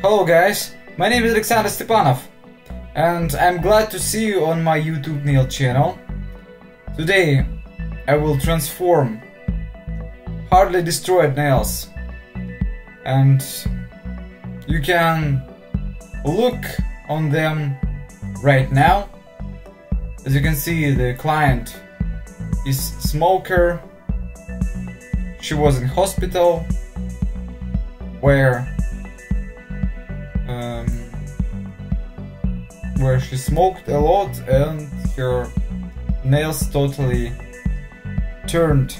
Hello guys, my name is Alexander Stepanov and I'm glad to see you on my YouTube nail channel. Today I will transform hardly destroyed nails and you can look on them right now. As you can see the client is smoker. She was in hospital where um, where she smoked a lot and her nails totally turned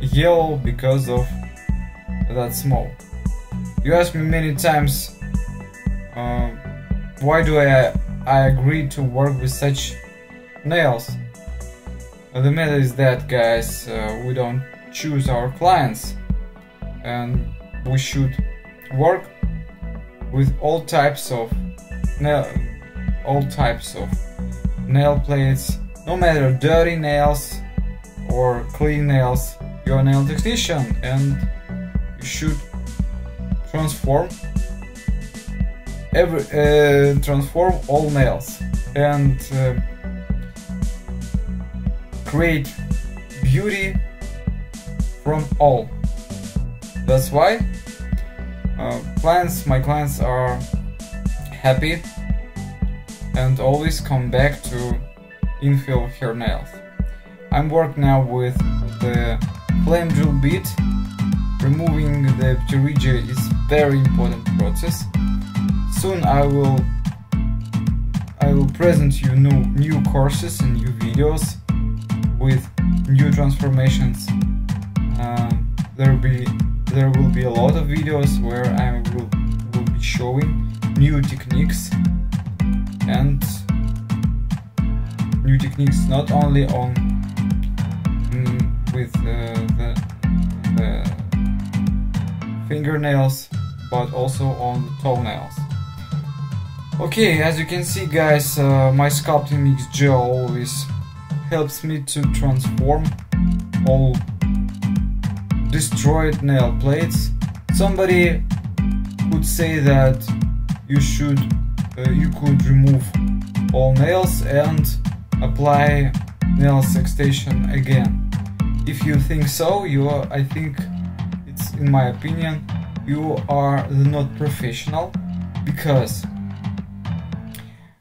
yellow because of that smoke. You asked me many times uh, why do I I agreed to work with such nails. the matter is that guys uh, we don't choose our clients and we should work with all types of nail, all types of nail plates, no matter dirty nails or clean nails. You're a nail technician and you should transform every uh, transform all nails and uh, create beauty from all. That's why uh, clients, my clients are happy and always come back to infill hair nails. I'm working now with the flame drill bit. Removing the pterygia is very important process. Soon I will I will present you new new courses and new videos with new transformations. Uh, there will be there will be a lot of videos where I will, will be showing new techniques and new techniques not only on mm, with uh, the, the fingernails but also on the toenails. Okay, as you can see guys, uh, my sculpting mix gel always helps me to transform all destroyed nail plates. Somebody could say that you should uh, you could remove all nails and apply nails extension again. If you think so, you are, I think it's in my opinion you are not professional because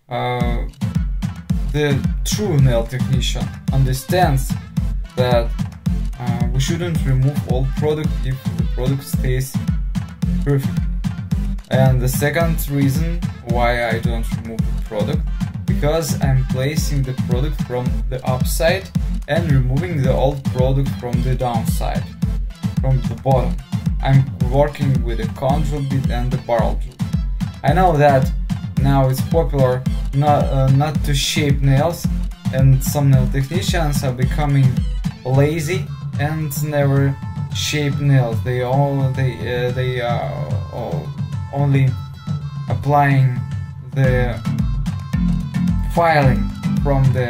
uh, the true nail technician understands that we shouldn't remove all product if the product stays perfect. And the second reason why I don't remove the product because I'm placing the product from the upside and removing the old product from the downside, from the bottom. I'm working with a cone drill bit and the barrel drill. I know that now it's popular not, uh, not to shape nails and some nail technicians are becoming lazy and never shape nails. They all they uh, they are all only applying the filing from the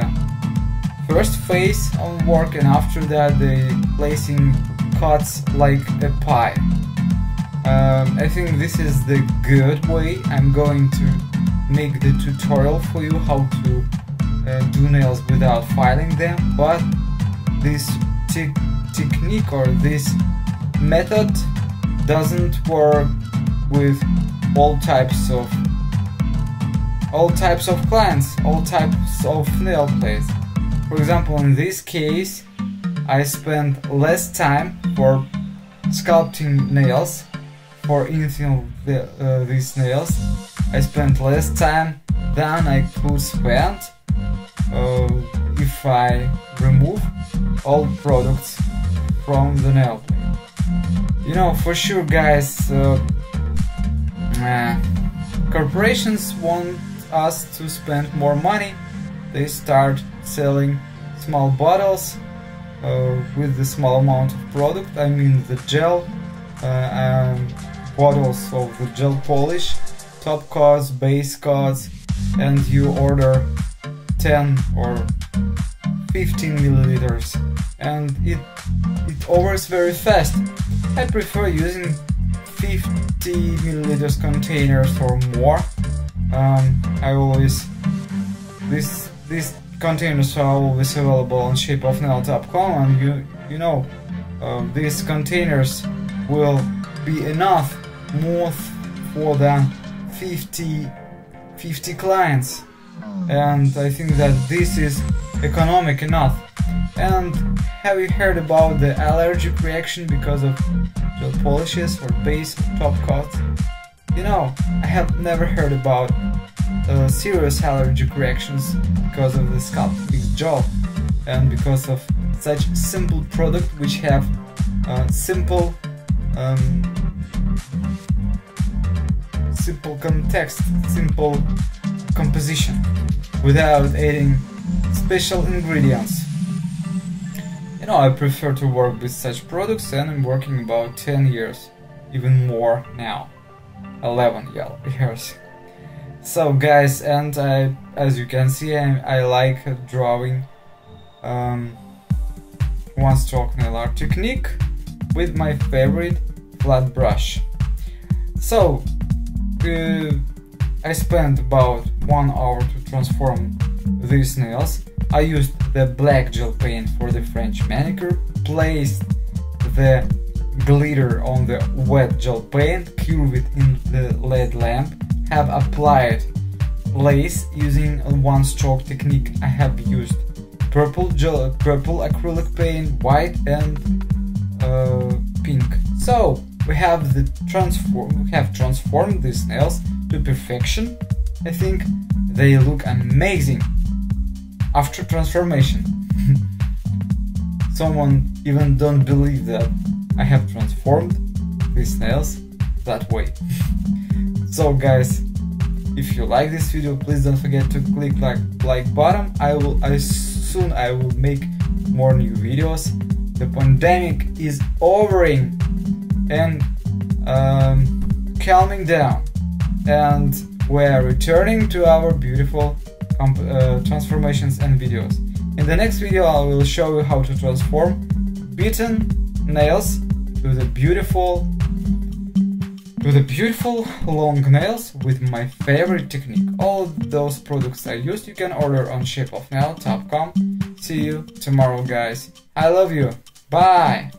first phase of work and after that they placing cuts like a pie. Um, I think this is the good way. I'm going to make the tutorial for you how to uh, do nails without filing them, but this te technique or this method doesn't work with all types of all types of clients, all types of nail plates. For example, in this case, I spent less time for sculpting nails, for anything uh, these nails. I spent less time than I could spend uh, if I remove all products from the nail. You know, for sure, guys, uh, uh, corporations want us to spend more money. They start selling small bottles uh, with the small amount of product. I mean the gel uh, bottles of the gel polish, top coats, base coats, and you order 10 or 15 milliliters and it it overs very fast. I prefer using 50 milliliters containers or more. Um, I always this these containers are always available on shapeofnail.com and you you know uh, these containers will be enough more for than 50 50 clients and I think that this is economic enough and have you heard about the allergic reaction because of gel polishes or base top coat? You know, I have never heard about uh, serious allergic reactions because of the Sculpting gel and because of such simple product which have uh, simple um, simple context, simple composition without adding special ingredients. You know, I prefer to work with such products and I'm working about 10 years, even more now. 11 years. So guys, and I, as you can see, I, I like drawing um, one stroke nail art technique with my favorite flat brush. So, uh, I spent about one hour to transform these nails I used the black gel paint for the French manicure, placed the glitter on the wet gel paint, curved it in the LED lamp, have applied lace using one stroke technique. I have used purple gel, purple acrylic paint, white and uh, pink. So we have the transform, we have transformed these nails to perfection. I think they look amazing after transformation. Someone even don't believe that I have transformed these nails that way. so guys, if you like this video, please don't forget to click like like button. I will I soon I will make more new videos. The pandemic is overing and um, calming down, and we're returning to our beautiful uh, transformations and videos. In the next video I will show you how to transform beaten nails to the beautiful to the beautiful long nails with my favorite technique. All those products I used you can order on shapeofnail.com. See you tomorrow guys. I love you. Bye!